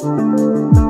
Música